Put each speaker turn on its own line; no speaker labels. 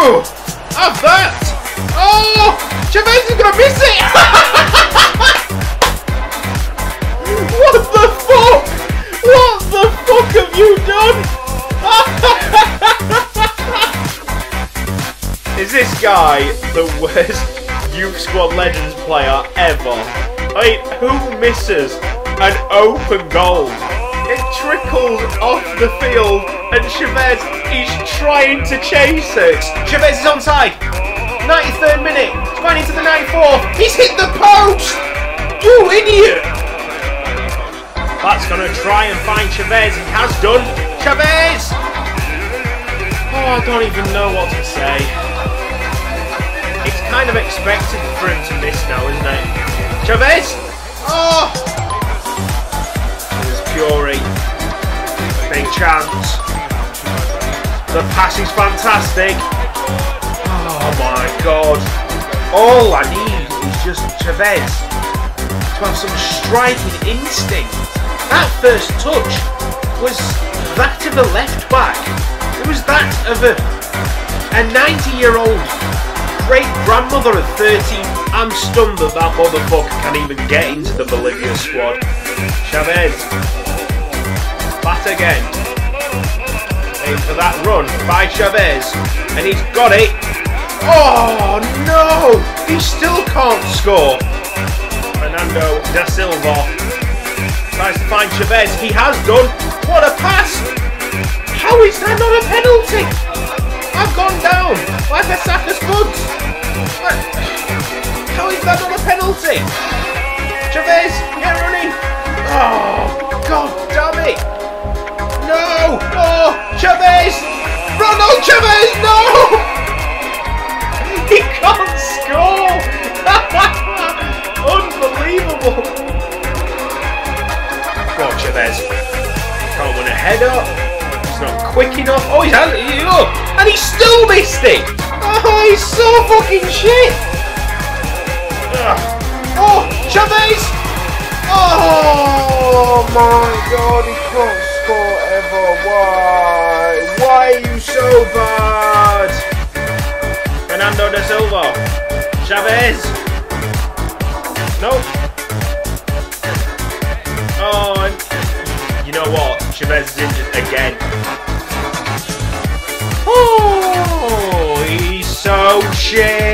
Ooh! Have that! Oh! Chavez is gonna miss it! what the fuck? What the fuck have you done? is this guy the worst Youth Squad Legends player ever? I mean, who misses an open goal? It trickles off the field and Chavez is trying to chase it. Chavez is onside. 93rd minute. It's going into the 94th. He's hit the post! You idiot! That's going to try and find Chavez. He has done. Chavez! Oh, I don't even know what to say. It's kind of expected for him to miss now, isn't it? Chavez! Oh! Chance. The pass is fantastic. Oh my god. All I need is just Chavez to have some striking instinct. That first touch was that of a left back. It was that of a, a 90 year old great grandmother of 13. I'm stunned that that motherfucker can even get into the Bolivia squad. Chavez. Bat again. For that run by Chavez. And he's got it. Oh no! He still can't score. Fernando da Silva tries to find Chavez. He has done. What a pass! How is that not a penalty? I've gone down like a sack of. How is that not a penalty? Chavez, get running! Oh, Unbelievable! Go Chavez. Can't win a header. He's not quick enough. Oh, he's had it. And he still missed it! Oh, he's so fucking shit! Ugh. Oh, Chavez! Oh my god, he can't score ever. Why? Why are you so bad? Fernando da Silva. Chavez. Nope. You know what? Chavez is injured again. Oh, he's so shit.